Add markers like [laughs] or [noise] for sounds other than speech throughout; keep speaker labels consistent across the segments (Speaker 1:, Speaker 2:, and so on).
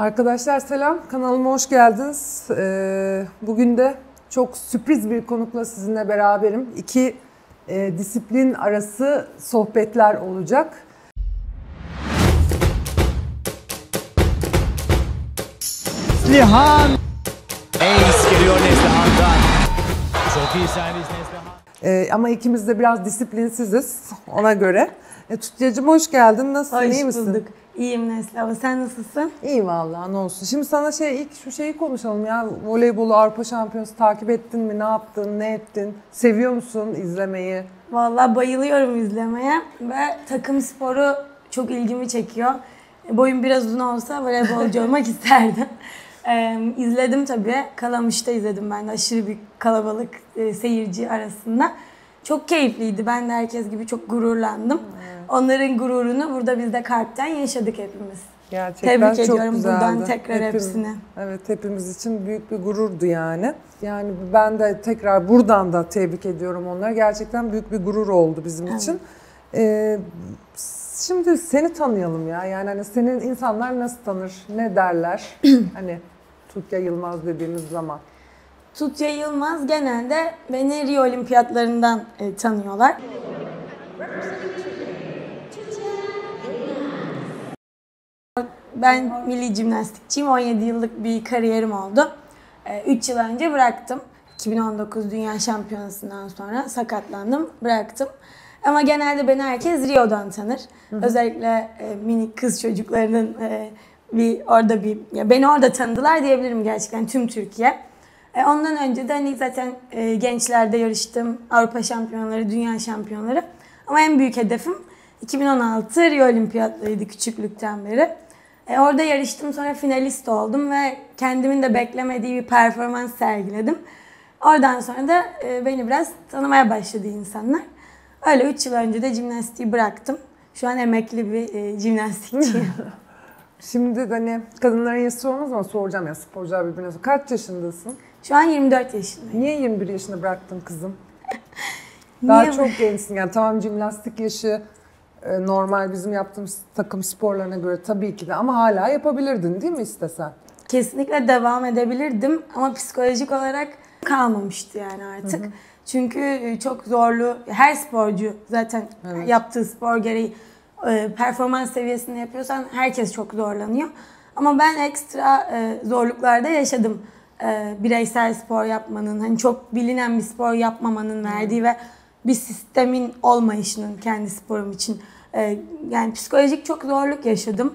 Speaker 1: Arkadaşlar selam, kanalıma hoş geldiniz. Ee, bugün de çok sürpriz bir konukla sizinle beraberim. İki e, disiplin arası sohbetler olacak.
Speaker 2: Neslihan. Ace geliyor Neslihan'dan. Çok iyi servis Neslihan.
Speaker 1: Ee, ama ikimiz de biraz disiplinsiziz ona göre. E, Tutyacığım hoş geldin, nasılsın,
Speaker 3: Hoş
Speaker 1: iyi misin?
Speaker 3: bulduk. İyiyim Neslihan. Sen nasılsın?
Speaker 1: İyi vallahi ne olsun. Şimdi sana şey ilk şu şeyi konuşalım ya. Voleybolu Avrupa Şampiyonası takip ettin mi? Ne yaptın? Ne ettin? Seviyor musun izlemeyi?
Speaker 3: Vallahi bayılıyorum izlemeye ve takım sporu çok ilgimi çekiyor. Boyum biraz uzun olsa voleybolcu [laughs] olmak isterdim. Ee, izledim tabii. Kalamış'ta izledim ben de aşırı bir kalabalık e, seyirci arasında. Çok keyifliydi. Ben de herkes gibi çok gururlandım. Onların gururunu burada biz de kalpten yaşadık hepimiz.
Speaker 1: Gerçekten
Speaker 3: Tebrik
Speaker 1: çok
Speaker 3: ediyorum
Speaker 1: güzeldi.
Speaker 3: buradan tekrar
Speaker 1: Hepim-
Speaker 3: hepsini.
Speaker 1: Evet hepimiz için büyük bir gururdu yani. Yani ben de tekrar buradan da tebrik ediyorum onları. Gerçekten büyük bir gurur oldu bizim için. Ee, şimdi seni tanıyalım ya. Yani hani senin insanlar nasıl tanır, ne derler? [clears throat] hani Tutya Yılmaz dediğimiz zaman.
Speaker 3: Tutya Yılmaz genelde beni Rio Olimpiyatlarından e, tanıyorlar. Ben milli jimnastikçiyim. 17 yıllık bir kariyerim oldu. 3 yıl önce bıraktım. 2019 Dünya Şampiyonası'ndan sonra sakatlandım, bıraktım. Ama genelde beni herkes Rio'dan tanır. Özellikle e, minik kız çocuklarının e, bir orada bir ya beni orada tanıdılar diyebilirim gerçekten tüm Türkiye. E, ondan önce de hani zaten e, gençlerde yarıştım. Avrupa şampiyonları, dünya şampiyonları. Ama en büyük hedefim 2016 Rio Olimpiyatlarıydı küçüklükten beri. E, orada yarıştım sonra finalist oldum ve kendimin de beklemediği bir performans sergiledim. Oradan sonra da e, beni biraz tanımaya başladı insanlar. Öyle 3 yıl önce de jimnastiği bıraktım. Şu an emekli bir e, jimnastikçiyim. [laughs]
Speaker 1: Şimdi hani kadınların yaşı sormaz ama soracağım ya sporcular birbirine. Kaç yaşındasın?
Speaker 3: Şu an 24 yaşındayım.
Speaker 1: Niye 21 yaşında bıraktın kızım? [laughs] Daha
Speaker 3: Niye-
Speaker 1: çok gençsin yani tamam jimnastik yaşı e, normal bizim yaptığımız takım sporlarına göre tabii ki de ama hala yapabilirdin değil mi istesen?
Speaker 3: Kesinlikle devam edebilirdim ama psikolojik olarak kalmamıştı yani artık. Çünkü e, çok zorlu, her sporcu zaten
Speaker 1: Evet.
Speaker 3: yaptığı spor gereği e, performans seviyesinde yapıyorsan herkes çok zorlanıyor. Ama ben ekstra zorluklarda yaşadım. E, Bireysel spor yapmanın, hani çok bilinen bir spor yapmamanın verdiği ve bir sistemin olmayışının kendi sporum için. E, yani psikolojik çok zorluk yaşadım.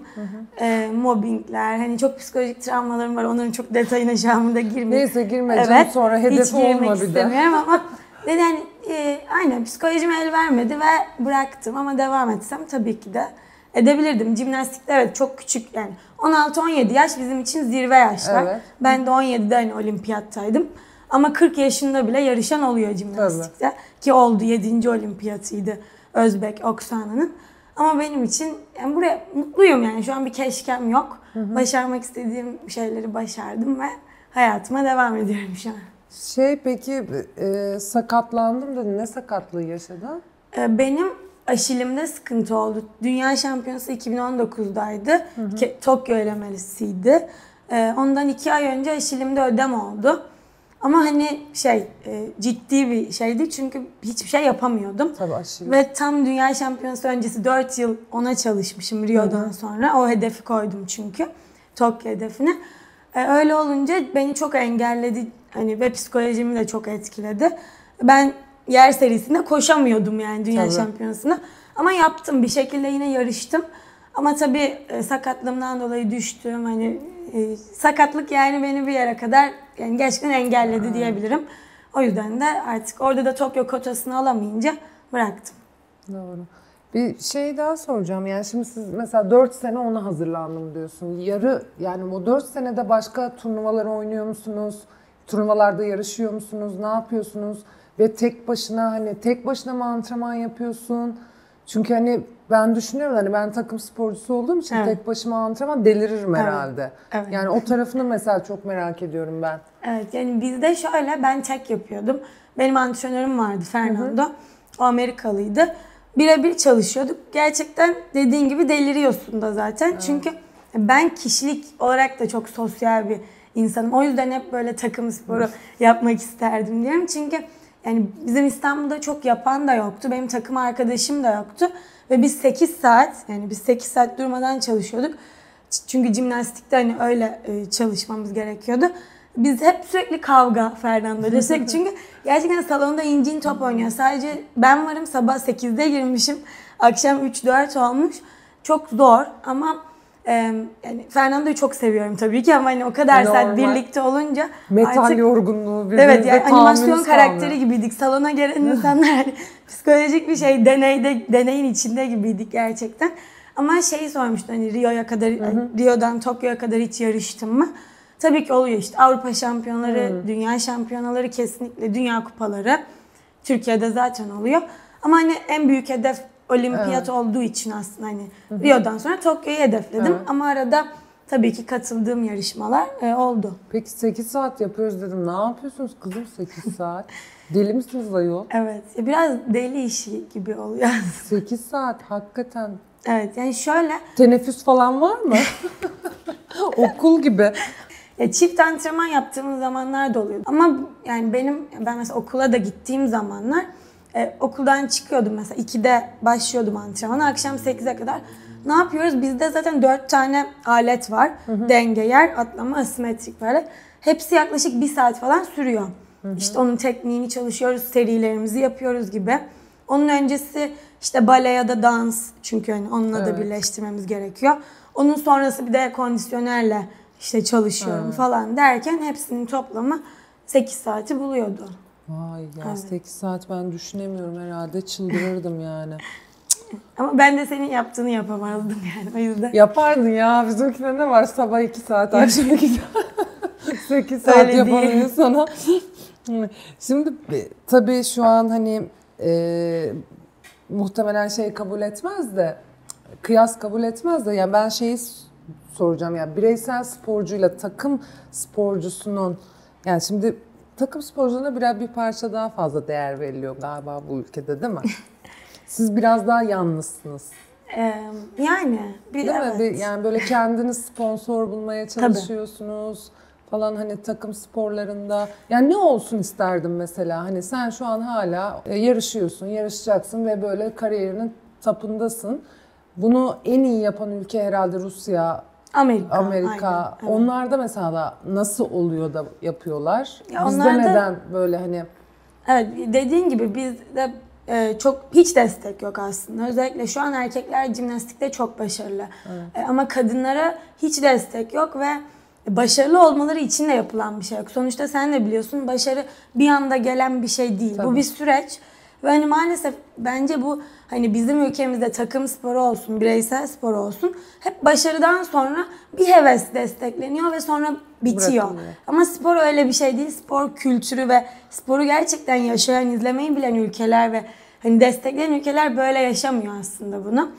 Speaker 3: E, mobbingler, hani çok psikolojik travmalarım var. Onların çok detayına burada girmeyeyim.
Speaker 1: Neyse girme canım, sonra
Speaker 3: hiç
Speaker 1: hedefi
Speaker 3: girmek
Speaker 1: olma bir de.
Speaker 3: istemiyorum ama hani e, aynen psikolojim el vermedi ve bıraktım ama devam etsem tabii ki de edebilirdim. Jimnastikte evet çok küçük yani 16-17 yaş bizim için zirve yaşlar.
Speaker 1: Evet.
Speaker 3: Ben de 17'de hani olimpiyattaydım. Ama 40 yaşında bile yarışan oluyor jimnastikte. Ki oldu 7. olimpiyatıydı Özbek Oksana'nın. Ama benim için yani buraya mutluyum yani şu an bir keşkem yok. Başarmak istediğim şeyleri başardım ve hayatıma devam ediyorum şu an.
Speaker 1: Şey peki e, sakatlandım dedin. Ne sakatlığı yaşadın?
Speaker 3: Ee, Benim aşilimde sıkıntı oldu. Dünya Şampiyonası 2019'daydı. Ke- Tokyo elemelisiydi. Ee, Ondan iki ay önce aşilimde ödem oldu. Ama hani şey e, ciddi bir şeydi çünkü hiçbir şey yapamıyordum.
Speaker 1: Tabii aşırı.
Speaker 3: Ve tam Dünya Şampiyonası öncesi 4 yıl ona çalışmışım Rio'dan sonra. O hedefi koydum çünkü. Tokyo hedefini. Ee, öyle olunca beni çok engelledi. Hani ve psikolojimi de çok etkiledi. Ben yer serisinde koşamıyordum yani Dünya
Speaker 1: Tabii.
Speaker 3: Şampiyonası'nda. Ama yaptım. Bir şekilde yine yarıştım. Ama tabii e, sakatlığımdan dolayı düştüm. Hani e, sakatlık yani beni bir yere kadar yani gerçekten engelledi diyebilirim. O yüzden de artık orada da Tokyo kotasını alamayınca bıraktım.
Speaker 1: Doğru. Bir şey daha soracağım. Yani şimdi siz mesela 4 sene ona hazırlandım diyorsun. Yarı yani o 4 senede başka turnuvalar oynuyor musunuz? Turnuvalarda yarışıyor musunuz? Ne yapıyorsunuz? Ve tek başına hani tek başına mı antrenman yapıyorsun? Çünkü hani ben düşünüyorum hani ben takım sporcusu olduğum için
Speaker 3: Evet.
Speaker 1: tek başıma antrenman deliririm herhalde.
Speaker 3: Evet.
Speaker 1: Yani o tarafını mesela çok merak ediyorum ben.
Speaker 3: Evet yani bizde şöyle ben tek yapıyordum. Benim antrenörüm vardı Fernando. O Amerikalıydı. Birebir çalışıyorduk. Gerçekten dediğin gibi deliriyorsun da zaten. Çünkü Ben kişilik olarak da çok sosyal bir insanım. O yüzden hep böyle takım sporu yapmak isterdim diyorum. Çünkü yani bizim İstanbul'da çok yapan da yoktu. Benim takım arkadaşım da yoktu. Ve biz 8 saat yani biz 8 saat durmadan çalışıyorduk. Çünkü jimnastikte hani öyle e, çalışmamız gerekiyordu. Biz hep sürekli kavga Fernando sürekli [laughs] çünkü gerçekten salonda incin top oynuyor. Sadece ben varım sabah 8'de girmişim. Akşam 3-4 olmuş. Çok zor ama yani Fernando'yu çok seviyorum tabii ki ama hani o kadar
Speaker 1: Normal.
Speaker 3: saat birlikte olunca
Speaker 1: Metal
Speaker 3: artık
Speaker 1: yorgunluğu
Speaker 3: Evet
Speaker 1: birbirinize
Speaker 3: yani animasyon karakteri
Speaker 1: kalmıyor.
Speaker 3: gibiydik. Salona gelen insanlar hani psikolojik bir şey deneyde deneyin içinde gibiydik gerçekten. Ama şeyi sormuştu hani Rio'ya kadar Rio'dan Tokyo'ya kadar hiç yarıştım mı? Tabii ki oluyor işte Avrupa şampiyonları, dünya şampiyonaları kesinlikle dünya kupaları. Türkiye'de zaten oluyor. Ama hani en büyük hedef olimpiyat olduğu için aslında hani Rio'dan sonra Tokyo'yu hedefledim.
Speaker 1: Evet.
Speaker 3: Ama arada tabii ki katıldığım yarışmalar e, oldu.
Speaker 1: Peki 8 saat yapıyoruz dedim. Ne yapıyorsunuz kızım 8 [laughs] saat? Deli misiniz ayol?
Speaker 3: Evet. Biraz deli işi gibi oluyor. [laughs]
Speaker 1: 8 saat hakikaten.
Speaker 3: evet. Yani şöyle
Speaker 1: Teneffüs falan var mı? [laughs] Okul gibi.
Speaker 3: ya çift antrenman yaptığımız zamanlar da oluyordu. Ama yani benim ben mesela okula da gittiğim zamanlar e, okuldan çıkıyordum mesela 2'de başlıyordum antrenmana akşam 8'e kadar. Ne yapıyoruz? Bizde zaten 4 tane alet var. Denge, yer, atlama, asimetrik böyle. Hepsi yaklaşık 1 saat falan sürüyor. İşte onun tekniğini çalışıyoruz, serilerimizi yapıyoruz gibi. Onun öncesi işte bale ya da dans çünkü hani onunla da
Speaker 1: Evet.
Speaker 3: birleştirmemiz gerekiyor. Onun sonrası bir de kondisyonerle işte çalışıyorum falan derken hepsinin toplamı 8 saati buluyordu.
Speaker 1: Vay ya 8 saat ben düşünemiyorum herhalde çıldırırdım yani. [laughs]
Speaker 3: Ama ben de senin yaptığını yapamazdım yani o yüzden.
Speaker 1: Yapardın ya bizimkinde ne var sabah 2 saat akşam 2 saat. [laughs] 8 saat
Speaker 3: değil.
Speaker 1: insana. Şimdi tabii şu an hani e, muhtemelen şey kabul etmez de kıyas kabul etmez de yani ben şeyi soracağım ya bireysel sporcuyla takım sporcusunun yani şimdi takım sporcularına biraz bir parça daha fazla değer veriliyor galiba bu ülkede değil mi? [laughs] Siz biraz daha yalnızsınız.
Speaker 3: Ee, yani bir
Speaker 1: Değil
Speaker 3: evet.
Speaker 1: mi? Bir- yani böyle kendiniz sponsor bulmaya çalışıyorsunuz falan hani takım sporlarında. Yani ne olsun isterdim mesela? Hani sen şu an hala e, yarışıyorsun, yarışacaksın ve böyle kariyerinin tapındasın. Bunu en iyi yapan ülke herhalde Rusya,
Speaker 3: Amerika.
Speaker 1: Amerika.
Speaker 3: aynen, evet.
Speaker 1: Onlarda mesela nasıl oluyor da yapıyorlar?
Speaker 3: Ya
Speaker 1: Bizde
Speaker 3: onlarda-
Speaker 1: neden böyle hani
Speaker 3: Evet dediğin gibi bizde e, çok hiç destek yok aslında. Özellikle şu an erkekler jimnastikte çok başarılı. E, ama kadınlara hiç destek yok ve başarılı olmaları için de yapılan bir şey yok. Sonuçta sen de biliyorsun başarı bir anda gelen bir şey değil. Bu
Speaker 1: Tabii.
Speaker 3: bir süreç. Ve hani maalesef bence bu hani bizim ülkemizde takım sporu olsun, bireysel spor olsun hep başarıdan sonra bir heves destekleniyor ve sonra bitiyor.
Speaker 1: Bırakılıyor.
Speaker 3: Ama spor öyle bir şey değil. Spor kültürü ve sporu gerçekten yaşayan, izlemeyi bilen ülkeler ve hani destekleyen ülkeler böyle yaşamıyor aslında bunu.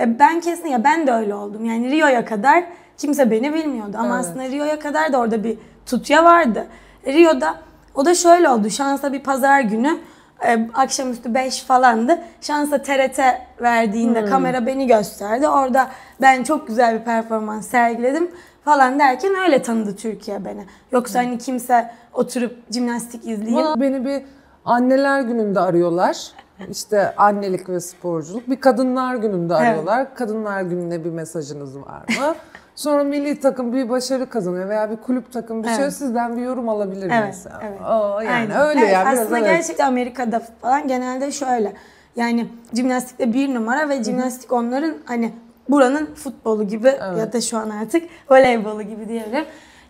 Speaker 3: E, Ben kesin ya ben de öyle oldum. Yani Rio'ya kadar kimse beni bilmiyordu ama
Speaker 1: Evet.
Speaker 3: aslında Rio'ya kadar da orada bir tutya vardı. Rio'da o da şöyle oldu. Şansa bir pazar günü e, akşamüstü 5 falandı. Şansa TRT verdiğinde kamera beni gösterdi. Orada ben çok güzel bir performans sergiledim falan derken öyle tanıdı Türkiye beni. Yoksa hani kimse oturup jimnastik izleyip
Speaker 1: Bana beni bir anneler gününde arıyorlar. İşte annelik ve sporculuk. Bir kadınlar gününde arıyorlar. Kadınlar gününe bir mesajınız var mı? [laughs] Sonra milli takım bir başarı kazanıyor veya bir kulüp takım bir şey
Speaker 3: Evet.
Speaker 1: sizden bir yorum alabilir
Speaker 3: Evet,
Speaker 1: miyiz?
Speaker 3: evet.
Speaker 1: Aa, yani
Speaker 3: Aynen.
Speaker 1: öyle
Speaker 3: Evet,
Speaker 1: yani. biraz
Speaker 3: Aslında
Speaker 1: evet.
Speaker 3: gerçekten Amerika'da falan genelde şöyle. Yani jimnastikte bir numara ve jimnastik onların hani buranın futbolu gibi ya da şu an artık [laughs] voleybolu gibi diyebilirim.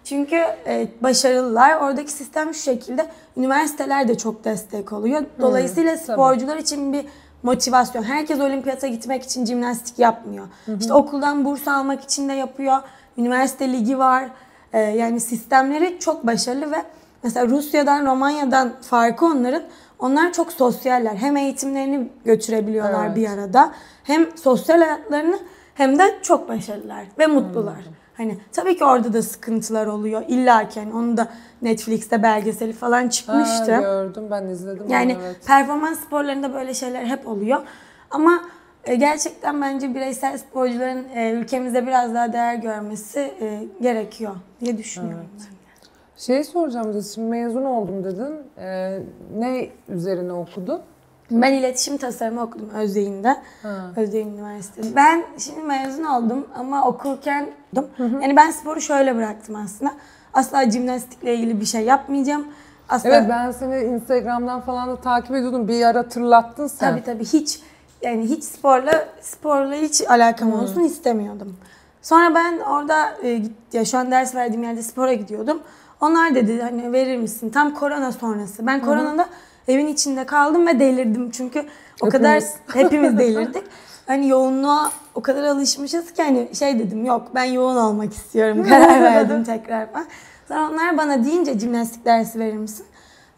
Speaker 3: Çünkü e, başarılılar. Oradaki sistem şu şekilde. Üniversiteler de çok destek oluyor. Dolayısıyla sporcular için bir motivasyon. Herkes olimpiyata gitmek için jimnastik yapmıyor. İşte okuldan burs almak için de yapıyor. Üniversite ligi var. E, yani sistemleri çok başarılı ve mesela Rusya'dan, Romanya'dan farkı onların onlar çok sosyaller. Hem eğitimlerini götürebiliyorlar
Speaker 1: Evet.
Speaker 3: bir arada. Hem sosyal hayatlarını hem de çok başarılılar ve mutlular. Hani tabii ki orada da sıkıntılar oluyor. İlla ki hani onun da Netflix'te belgeseli falan çıkmıştı.
Speaker 1: Ha, gördüm ben izledim
Speaker 3: Yani
Speaker 1: onu evet.
Speaker 3: performans sporlarında böyle şeyler hep oluyor. Ama E, gerçekten bence bireysel sporcuların e, ülkemizde biraz daha değer görmesi e, gerekiyor diye düşünüyorum. ben.
Speaker 1: Şey soracağım da şimdi mezun oldum dedin. Ee, ne üzerine okudun?
Speaker 3: Ben iletişim tasarımı okudum Özyeğin'de.
Speaker 1: Ha.
Speaker 3: Özyeğin Üniversitesi. Ben şimdi mezun oldum ama okurken yani ben sporu şöyle bıraktım aslında. Asla jimnastikle ilgili bir şey yapmayacağım. Asla
Speaker 1: Evet ben seni Instagram'dan falan da takip ediyordum. Bir ara hatırlattın sen.
Speaker 3: Tabii tabii hiç yani hiç sporla sporla hiç alakam olsun istemiyordum. Sonra ben orada e, ya şu an ders verdiğim yerde spora gidiyordum. Onlar dedi hani verir misin? Tam korona sonrası. Ben koronada evin içinde kaldım ve delirdim çünkü o kadar [laughs] Hepimiz. delirdik. Hani yoğunluğa o kadar alışmışız ki hani şey dedim yok ben yoğun olmak istiyorum [laughs] karar verdim tekrar falan. Sonra onlar bana deyince jimnastik dersi verir misin?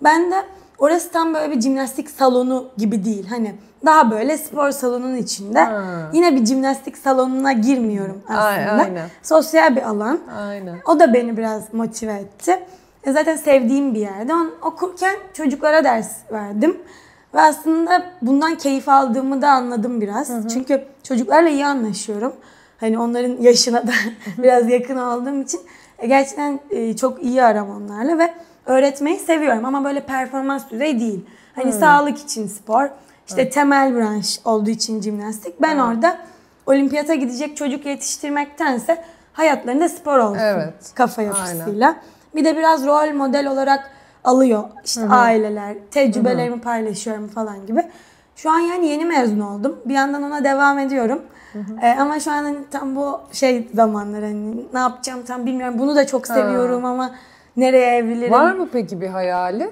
Speaker 3: Ben de orası tam böyle bir jimnastik salonu gibi değil. Hani daha böyle spor salonunun içinde.
Speaker 1: Ha.
Speaker 3: Yine bir jimnastik salonuna girmiyorum aslında.
Speaker 1: Ay- aynen.
Speaker 3: Sosyal bir alan.
Speaker 1: Aynen.
Speaker 3: O da beni biraz motive etti. Zaten sevdiğim bir yerde. On, okurken çocuklara ders verdim. Ve aslında bundan keyif aldığımı da anladım biraz. Çünkü çocuklarla iyi anlaşıyorum. Hani onların yaşına da [laughs] biraz yakın olduğum için e, gerçekten e, çok iyi aram onlarla ve öğretmeyi seviyorum ama böyle performans düzey değil. Hani sağlık için spor, işte temel branş olduğu için jimnastik. Ben orada olimpiyata gidecek çocuk yetiştirmektense hayatlarında spor olsun
Speaker 1: Evet.
Speaker 3: kafa yapısıyla. Bir de biraz rol model olarak alıyor. İşte aileler, tecrübelerimi paylaşıyorum falan gibi. Şu an yani yeni mezun oldum. Bir yandan ona devam ediyorum. Ee, ama şu an hani tam bu şey zamanlar hani ne yapacağım tam bilmiyorum. Bunu da çok seviyorum ama nereye evlilirim?
Speaker 1: Var mı peki bir hayali?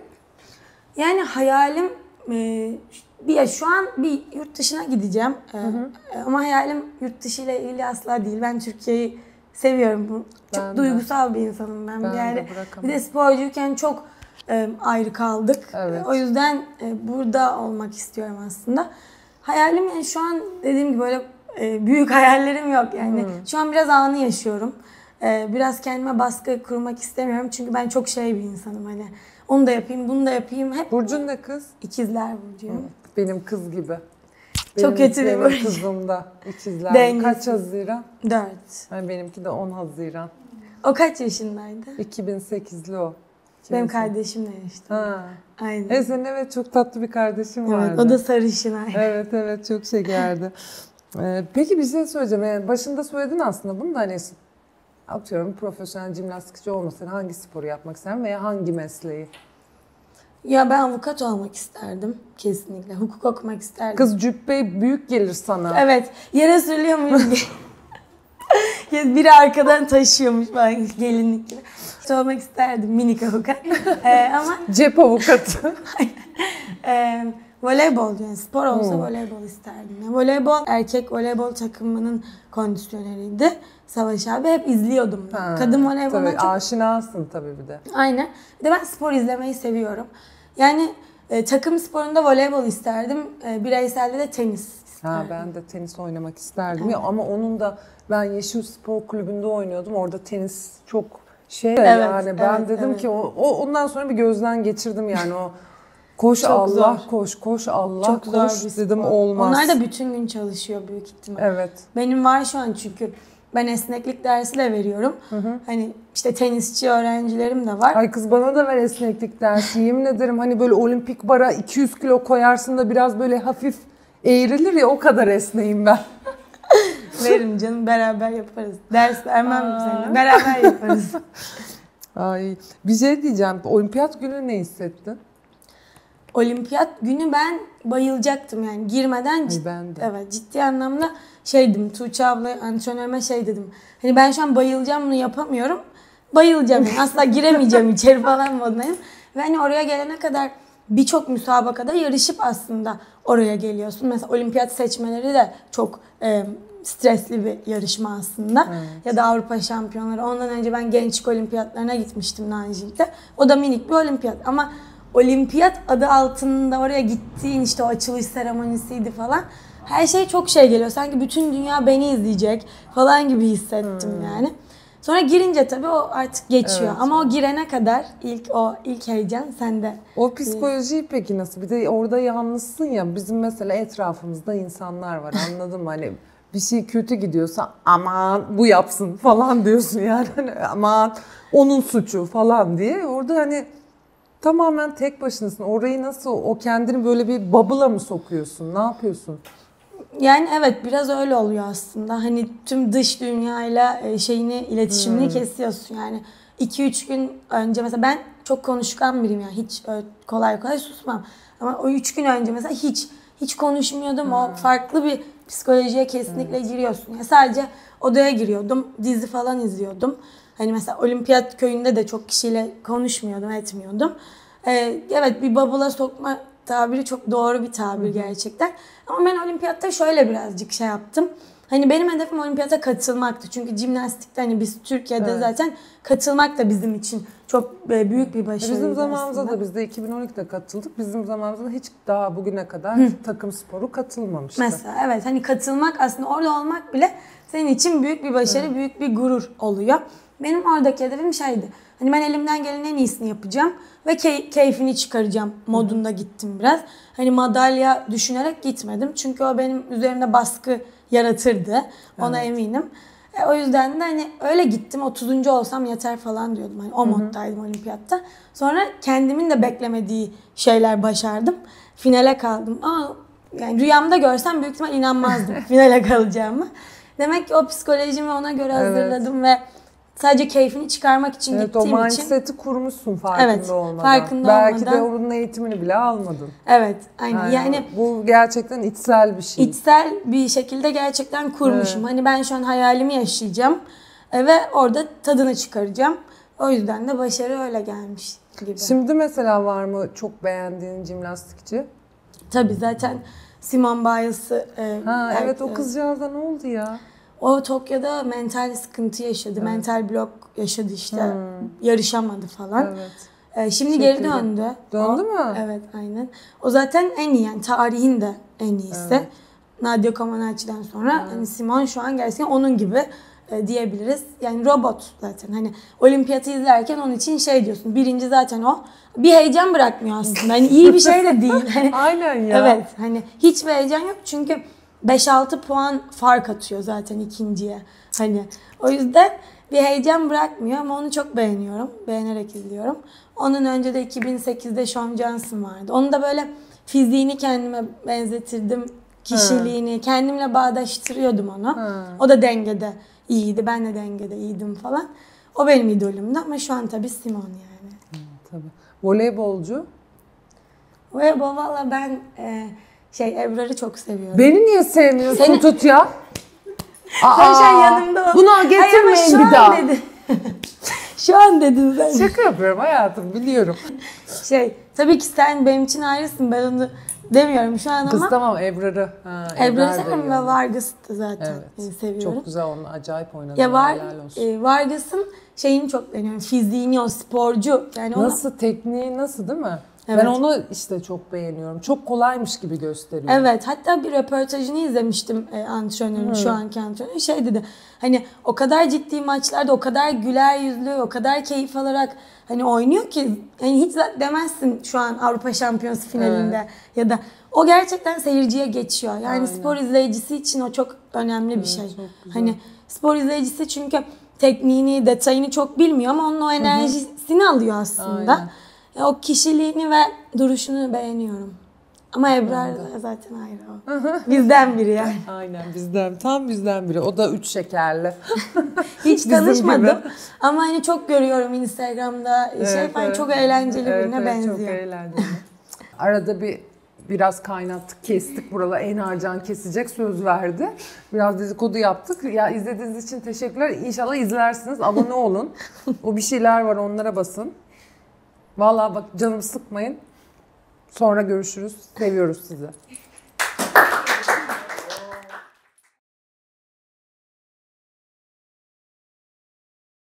Speaker 3: Yani hayalim e, bir şu an bir yurt dışına gideceğim. E, e, ama hayalim yurt dışı ile ilgili asla değil. Ben Türkiye'yi seviyorum. Bu çok
Speaker 1: Ben de.
Speaker 3: duygusal bir insanım ben.
Speaker 1: Ben de
Speaker 3: yani
Speaker 1: bırakamam.
Speaker 3: bir de sporcuyken çok e, ayrı kaldık.
Speaker 1: Evet.
Speaker 3: O yüzden e, burada olmak istiyorum aslında. Hayalim yani şu an dediğim gibi böyle e, büyük [laughs] hayallerim yok yani. Şu an biraz anı yaşıyorum. E, biraz kendime baskı kurmak istemiyorum çünkü ben çok şey bir insanım hani. Onu da yapayım, bunu da yapayım. Hep
Speaker 1: Burcun ne kız?
Speaker 3: ikizler burcuyum.
Speaker 1: Benim kız gibi.
Speaker 3: Çok kötü bir
Speaker 1: benim
Speaker 3: burç.
Speaker 1: kızım da ikizler.
Speaker 3: Dengesiz.
Speaker 1: Kaç Haziran?
Speaker 3: Dört.
Speaker 1: Yani benimki de 10 Haziran.
Speaker 3: O kaç yaşındaydı?
Speaker 1: 2008'li o.
Speaker 3: Benim
Speaker 1: 2008.
Speaker 3: kardeşimle yaşadı.
Speaker 1: Ha.
Speaker 3: Aynen.
Speaker 1: E senin evet çok tatlı bir kardeşin vardı.
Speaker 3: Evet, o da sarışın aynen.
Speaker 1: Evet evet çok şekerdi. Ee, [laughs] peki bir şey söyleyeceğim. Yani başında söyledin aslında bunu da hani atıyorum profesyonel jimnastikçi olmasan hangi sporu yapmak isterdin veya hangi mesleği?
Speaker 3: Ya ben avukat olmak isterdim kesinlikle. Hukuk okumak isterdim.
Speaker 1: Kız cübbe büyük gelir sana.
Speaker 3: Evet. Yere sürülüyor muyuz? [laughs] Biri arkadan taşıyormuş ben gelinlik gibi. İşte olmak isterdim minik avukat. Ee, ama
Speaker 1: Cep avukatı. [laughs]
Speaker 3: e, voleybol yani spor olsa
Speaker 1: Hmm.
Speaker 3: voleybol isterdim. Yani voleybol erkek voleybol takımının kondisyoneriydi. Savaş abi hep izliyordum. ben.
Speaker 1: Ha,
Speaker 3: Kadın voleyboluna
Speaker 1: tabii,
Speaker 3: çok
Speaker 1: aşinasın tabii bir de.
Speaker 3: Aynen. Bir de ben spor izlemeyi seviyorum. Yani e, takım sporunda voleybol isterdim. E, bireyselde de tenis isterdim.
Speaker 1: Ha, ben de tenis oynamak isterdim ya ama onun da ben Yeşil Spor Kulübü'nde oynuyordum. Orada tenis çok şey yani ben
Speaker 3: evet,
Speaker 1: dedim
Speaker 3: evet.
Speaker 1: ki o, o ondan sonra bir gözden geçirdim yani o [laughs] koş
Speaker 3: Çok
Speaker 1: Allah
Speaker 3: zor.
Speaker 1: koş koş Allah
Speaker 3: Çok zor
Speaker 1: koş
Speaker 3: spor.
Speaker 1: dedim olmaz.
Speaker 3: Onlar da bütün gün çalışıyor büyük ihtimal.
Speaker 1: Evet.
Speaker 3: Benim var şu an çünkü ben esneklik dersi de veriyorum. Hani işte tenisçi öğrencilerim de var.
Speaker 1: Ay kız bana da ver esneklik dersi. Yemin ederim hani böyle olimpik bara 200 kilo koyarsın da biraz böyle hafif eğrilir ya o kadar esneyim ben. [laughs]
Speaker 3: Veririm canım beraber yaparız. Ders vermem seninle. Beraber yaparız. [laughs]
Speaker 1: Ay bir şey diyeceğim. Olimpiyat günü ne hissettin?
Speaker 3: Olimpiyat günü ben bayılacaktım yani girmeden cid-
Speaker 1: ben de.
Speaker 3: evet ciddi anlamda şeydim Tuğçe abla antrenörüme şey dedim. Hani ben şu an bayılacağım bunu yapamıyorum. Bayılacağım yani asla giremeyeceğim [laughs] içeri falan modundayım. Ve hani oraya gelene kadar birçok müsabakada yarışıp aslında oraya geliyorsun. Mesela olimpiyat seçmeleri de çok e, stresli bir yarışma aslında. Ya da Avrupa şampiyonları. Ondan önce ben gençlik olimpiyatlarına gitmiştim Nanjing'de. O da minik bir olimpiyat ama olimpiyat adı altında oraya gittiğin işte o açılış seremonisiydi falan. Her şey çok şey geliyor. Sanki bütün dünya beni izleyecek falan gibi hissettim yani. Sonra girince tabii o artık geçiyor.
Speaker 1: Evet.
Speaker 3: Ama o girene kadar ilk o ilk heyecan sende.
Speaker 1: O psikolojiyi peki nasıl? Bir de orada yalnızsın ya bizim mesela etrafımızda insanlar var anladın mı? Hani bir şey kötü gidiyorsa aman bu yapsın falan diyorsun yani hani aman onun suçu falan diye. Orada hani tamamen tek başınasın. Orayı nasıl o kendini böyle bir bubble'a mı sokuyorsun? Ne yapıyorsun?
Speaker 3: Yani evet biraz öyle oluyor aslında. Hani tüm dış dünyayla e, şeyini iletişimini kesiyorsun yani. 2-3 gün önce mesela ben çok konuşkan biriyim yani hiç kolay kolay susmam. Ama o 3 gün önce mesela hiç hiç konuşmuyordum. O farklı bir psikolojiye kesinlikle giriyorsun. Yani sadece odaya giriyordum. Dizi falan izliyordum. Hani mesela olimpiyat köyünde de çok kişiyle konuşmuyordum, etmiyordum. Ee, evet bir bubble'a sokma tabiri çok doğru bir tabir gerçekten. Ama ben olimpiyatta şöyle birazcık şey yaptım. Hani benim hedefim olimpiyata katılmaktı. Çünkü jimnastikte hani biz Türkiye'de
Speaker 1: Evet.
Speaker 3: zaten katılmak da bizim için çok e, büyük bir başarıydı
Speaker 1: Bizim zamanımızda
Speaker 3: aslında.
Speaker 1: da biz de 2012'de katıldık. Bizim zamanımızda hiç daha bugüne kadar takım sporu katılmamıştı.
Speaker 3: Mesela evet hani katılmak aslında orada olmak bile senin için büyük bir başarı, büyük bir gurur oluyor. Benim oradaki hedefim şeydi. Hani ben elimden gelen en iyisini yapacağım ve key- keyfini çıkaracağım modunda gittim biraz. Hani madalya düşünerek gitmedim. Çünkü o benim üzerimde baskı yaratırdı. Ona eminim. E, o yüzden de hani öyle gittim. 30. olsam yeter falan diyordum. Hani o moddaydım olimpiyatta. Sonra kendimin de beklemediği şeyler başardım. Finale kaldım. Ama yani rüyamda görsem büyük ihtimal inanmazdım [laughs] finale kalacağımı. Demek ki o psikolojimi ona göre
Speaker 1: Evet.
Speaker 3: hazırladım ve sadece keyfini çıkarmak için
Speaker 1: Evet o
Speaker 3: gittiğim için.
Speaker 1: mindset'i kurmuşsun farkında
Speaker 3: Evet,
Speaker 1: olmadan.
Speaker 3: farkında
Speaker 1: Belki de
Speaker 3: olmadan.
Speaker 1: onun eğitimini bile almadın.
Speaker 3: Evet, aynen.
Speaker 1: Yani,
Speaker 3: Yani
Speaker 1: bu gerçekten içsel bir şey.
Speaker 3: içsel bir şekilde gerçekten kurmuşum.
Speaker 1: Evet.
Speaker 3: Hani ben şu an hayalimi yaşayacağım e, ve orada tadını çıkaracağım. O yüzden de başarı öyle gelmiş gibi.
Speaker 1: Şimdi mesela var mı çok beğendiğin jimnastikçi?
Speaker 3: Tabii zaten Simon Biles'ı e,
Speaker 1: Ha evet o kızcağızda ne oldu ya?
Speaker 3: O Tokyo'da mental sıkıntı yaşadı. Mental blok yaşadı işte.
Speaker 1: Hmm.
Speaker 3: Yarışamadı falan.
Speaker 1: Evet.
Speaker 3: Ee, şimdi
Speaker 1: Çok
Speaker 3: geri döndü.
Speaker 1: Döndü
Speaker 3: O-
Speaker 1: mü?
Speaker 3: Evet aynen. O zaten en iyi yani tarihin de en iyisi. Nadia Comaneci'den sonra hani Simon şu an gerçekten onun gibi e, diyebiliriz. Yani robot zaten hani olimpiyatı izlerken onun için şey diyorsun. Birinci zaten o. Bir heyecan bırakmıyor aslında. Hani iyi bir şey de değil. [laughs] Hani
Speaker 1: Aynen ya.
Speaker 3: Evet hani hiçbir heyecan yok çünkü 5-6 puan fark atıyor zaten ikinciye. Hani o yüzden bir heyecan bırakmıyor ama onu çok beğeniyorum. Beğenerek izliyorum. Onun önce de 2008'de Sean Johnson vardı. Onu da böyle fiziğini kendime benzetirdim. Kişiliğini kendimle bağdaştırıyordum onu.
Speaker 1: Ha.
Speaker 3: O da dengede iyiydi. Ben de dengede iyiydim falan. O benim idolümdü ama şu an tabii Simon yani.
Speaker 1: Tabii. Voleybolcu.
Speaker 3: Bu valla ben e, şey Ebrar'ı çok seviyorum.
Speaker 1: Beni niye sevmiyorsun
Speaker 3: Seni-
Speaker 1: tut ya?
Speaker 3: Sen şu an yanımda ol.
Speaker 1: Bunu getirmeyin bir daha.
Speaker 3: Dedin. [laughs] şu an dedin sen.
Speaker 1: Şaka yapıyorum hayatım biliyorum.
Speaker 3: Şey, tabii ki sen benim için ayrısın. Ben onu demiyorum şu an
Speaker 1: Kız
Speaker 3: ama.
Speaker 1: tamam Ebrar'ı. Ha,
Speaker 3: Ebrar'ı seviyorum ve. Vargas'ı da zaten
Speaker 1: Evet.
Speaker 3: e, seviyorum.
Speaker 1: Çok güzel onu acayip oynadı.
Speaker 3: Ya var, e, Vargas'ın şeyini çok beğeniyorum. Fiziğini, o sporcu. Yani
Speaker 1: Nasıl tekniği nasıl değil mi?
Speaker 3: Evet.
Speaker 1: Ben onu işte çok beğeniyorum. Çok kolaymış gibi gösteriyor.
Speaker 3: Evet hatta bir röportajını izlemiştim e, antrenörün şu anki antrenörün şey dedi hani o kadar ciddi maçlarda o kadar güler yüzlü o kadar keyif alarak hani oynuyor ki hani hiç demezsin şu an Avrupa Şampiyonası finalinde ya da o gerçekten seyirciye geçiyor. Yani
Speaker 1: Aynen.
Speaker 3: spor izleyicisi için o çok önemli bir şey.
Speaker 1: güzel.
Speaker 3: Hani spor izleyicisi çünkü tekniğini, detayını çok bilmiyor ama onun o enerjisini alıyor aslında.
Speaker 1: Aynen.
Speaker 3: O kişiliğini ve duruşunu beğeniyorum. Ama Ebrar zaten ayrı o. Bizden biri yani.
Speaker 1: Aynen bizden. Tam bizden biri. O da üç şekerli. [laughs]
Speaker 3: Hiç
Speaker 1: Bizim
Speaker 3: tanışmadım.
Speaker 1: gibi.
Speaker 3: Ama hani çok görüyorum Instagram'da. şey
Speaker 1: Evet,
Speaker 3: falan
Speaker 1: evet.
Speaker 3: çok eğlenceli
Speaker 1: Evet,
Speaker 3: birine
Speaker 1: evet,
Speaker 3: benziyor.
Speaker 1: Çok eğlenceli. Arada bir biraz kaynattık, kestik buralar. En harcan kesecek söz verdi. Biraz dedikodu yaptık. Ya izlediğiniz için teşekkürler. İnşallah izlersiniz. Abone olun. O bir şeyler var onlara basın. Vallahi bak canımı sıkmayın. Sonra görüşürüz. Seviyoruz sizi.